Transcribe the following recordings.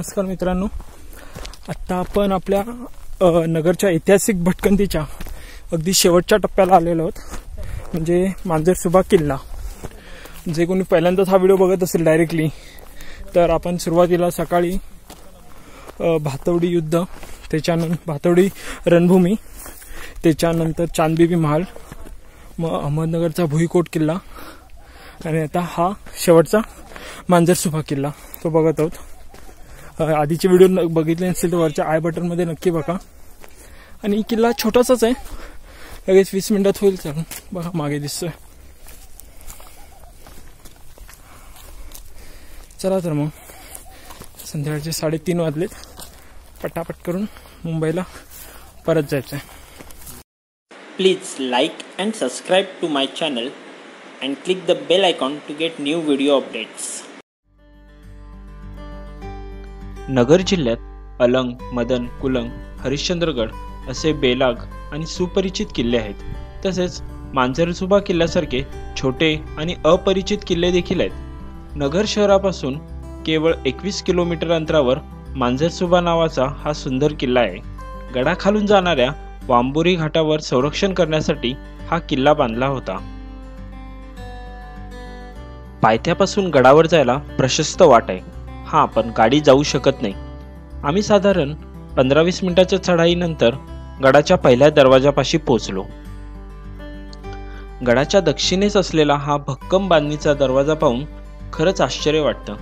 नमस्कार मित्रांनो. आत्ता आपण आपल्या नगरच्या ऐतिहासिक भटकंतीच्या अगदी शेवटच्या टप्प्याला आलेलो आहोत. म्हणजे मांजर सुभा किल्ला. जे कोणी पहिल्यांदाच हा व्हिडिओ बघत असेल डायरेक्टली तर आपण सुरुवातीला सकाळी भातवडी युद्ध त्याच्यानंतर भातवडी रणभूमी त्याच्यानंतर चांदबिबी महाल मग अहमदनगरचा भुईकोट किल्ला आणि आता हा शेवटचा मांजरसुभा किल्ला. तो बघत आहोत. आधीचे व्हिडिओ बघितले नसतील तर वरच्या आय बटनमध्ये नक्की बघा. आणि किल्ला छोटासाच आहे. लगेच वीस मिनिटात होईल चालून बघा मागे दिसतोय. चला तर मग. संध्याकाळचे साडेतीन वाजलेत. पटापट करून मुंबईला परत जायचं आहे please like and subscribe to my channel and click the bell icon to get new video updates Nagar जिल्ह्यात अलंग मदन कुलंग हरिश्चंद्रगड असे बेलाग आणि सुपरिचित किल्ले आहेत. तसेच मांजरसुबा किल्ल्यासारखे छोटे आणि अपरिचित किल्ले देखील आहेत. नगर शहरापासून केवळ एकवीस किलोमीटर अंतरावर मांजरसुबा नावाचा हा सुंदर किल्ला आहे. गडाखालून जाणाऱ्या वांबुरी घाटावर संरक्षण करण्यासाठी हा किल्ला बांधला होता. पायथ्यापासून गडावर जायला प्रशस्त वाट आहे. हा पण गाडी जाऊ शकत नाही. आम्ही साधारण पंधरा वीस मिनिटाच्या चढाईनंतर गडाच्या पहिल्या दरवाजापाशी पोहोचलो. गडाच्या दक्षिणेस असलेला हा भक्कम बांधणीचा दरवाजा पाहून खरंच आश्चर्य वाटतं.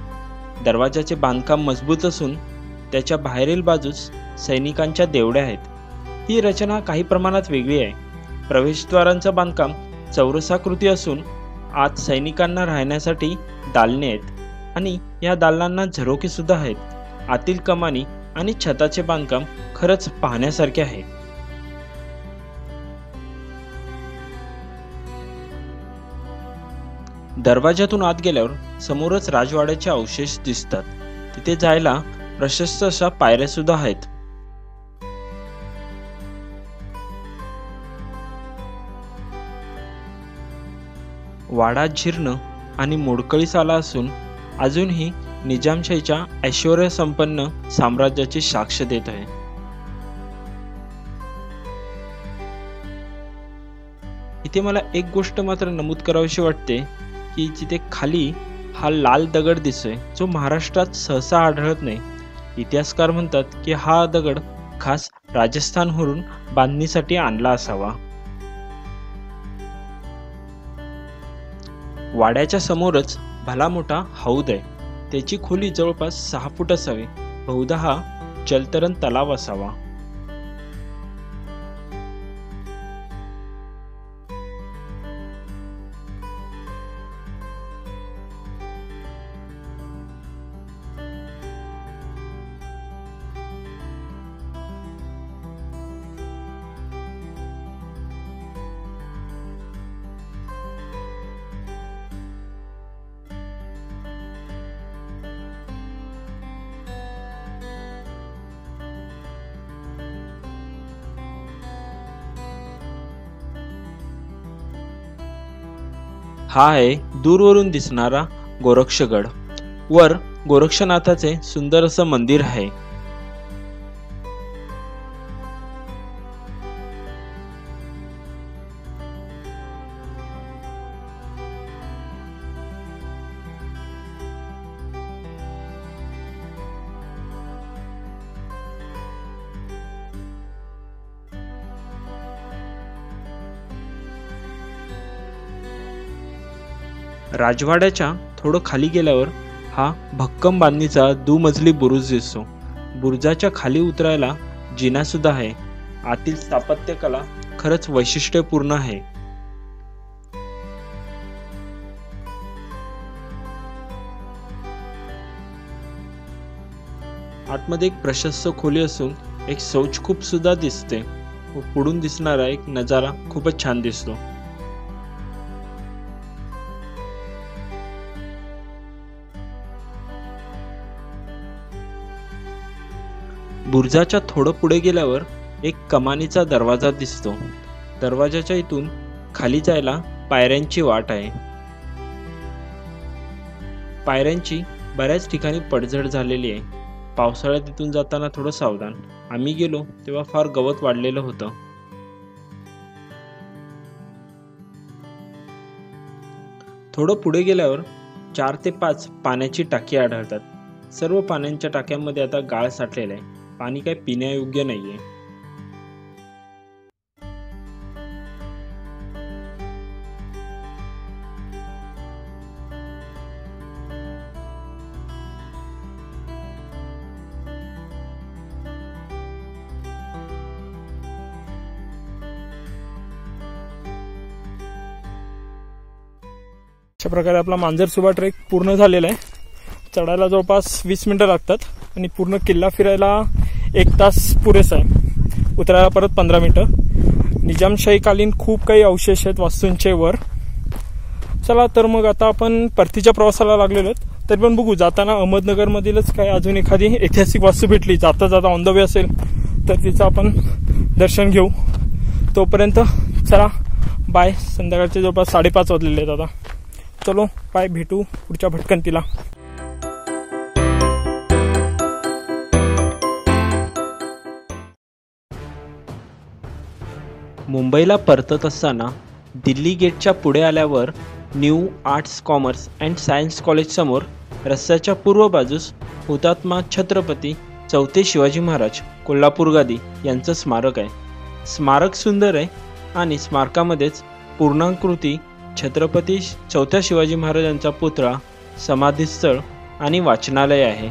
दरवाजाचे बांधकाम मजबूत असून त्याच्या बाहेरील बाजूस सैनिकांच्या देवड्या आहेत. ही रचना काही प्रमाणात वेगळी आहे. प्रवेशद्वारांचं बांधकाम चौरसाकृती असून आत सैनिकांना राहण्यासाठी दालने आहेत. आणि या दालनांना झरोके सुद्धा आहेत. आतील कमानी आणि छताचे बांधकाम खरंच पाहण्यासारखे आहे. दरवाज्यातून आत गेल्यावर समोरच राजवाड्याचे अवशेष दिसतात. तिथे जायला प्रशस्त अशा पायऱ्या सुद्धा आहेत. वाडा जीर्ण आणि मोडकळीस आला असून अजूनही निजामशाहीच्या ऐश्वर्यसंपन्न साम्राज्याची साक्ष देत आहे. इथे मला एक गोष्ट मात्र नमूद करावीशी वाटते की जिथे खाली हा लाल दगड दिसतोय जो महाराष्ट्रात सहसा आढळत नाही. इतिहासकार म्हणतात की हा दगड खास राजस्थानवरून बांधणीसाठी आणला असावा. वाड्याच्या समोरच भला मोठा हौद आहे त्याची खोली जवळपास सहा फूट असावी. बहुधा हा जलतरण तलाव असावा. हा आहे दूरवरून दिसणारा गोरक्षगड. वर गोरक्षनाथाचे सुंदर असं मंदिर आहे. राजवाड्याच्या थोडं खाली गेल्यावर हा भक्कम बांधणीचा दुमजली बुरुज दिसतो. बुरुजाच्या खाली उतरायला जिनासुद्धा आहे. आतील स्थापत्यकला खरंच वैशिष्ट्यपूर्ण आहे. आतमध्ये एक प्रशस्त खोली असून एक शौचकूप सुद्धा दिसते. व पुढून दिसणारा एक नजारा खूपच छान दिसतो. बुरजाच्या थोडं पुढे गेल्यावर एक कमानीचा दरवाजा दिसतो. दरवाजाच्या इथून खाली जायला पायऱ्यांची वाट आहे. पायऱ्यांची बऱ्याच ठिकाणी पडझड झालेली आहे. पावसाळ्यात इथून जाताना थोडं सावधान. आम्ही गेलो तेव्हा फार गवत वाढलेलं होतं. थोडं पुढे गेल्यावर चार ते पाच पाण्याची टाकी आढळतात. सर्व पाण्याच्या टाक्यांमध्ये आता गाळ साठलेला आहे. पाणी काही पिण्यायोग्य नाहीये. अशा प्रकारे आपला मांजरसुबा ट्रेक पूर्ण झालेला आहे. चढायला जवळपास वीस मिनटं लागतात आणि पूर्ण किल्ला फिरायला एक तास पुरेसा आहे उतरायला परत पंधरा मिनटं. निजामशाहीकालीन खूप काही अवशेष आहेत वास्तूंचे वर. चला तर मग आता आपण परतीच्या प्रवासाला लागलेलो आहोत. तरी पण बघू जाताना अहमदनगरमधीलच काय अजून एखादी ऐतिहासिक वास्तू भेटली. जाता जाता ऑन द वे असेल तर तिचं आपण दर्शन घेऊ. तोपर्यंत चला बाय संध्याकाळचे जवळपास साडेपाच वाजलेले आहेत आता. चलो बाय भेटू पुढच्या भटकंतीला. मुंबईला परतत असताना दिल्ली गेटच्या पुढे आल्यावर new arts commerce and science कॉलेजसमोर रस्त्याच्या पूर्व बाजूस हुतात्मा छत्रपती चौथे शिवाजी महाराज कोल्हापूर गादी यांचं स्मारक आहे. स्मारक सुंदर आहे आणि स्मारकामध्येच पूर्णाकृती छत्रपती चौथ्या शिवाजी महाराजांचा पुतळा समाधीस्थळ आणि वाचनालय आहे.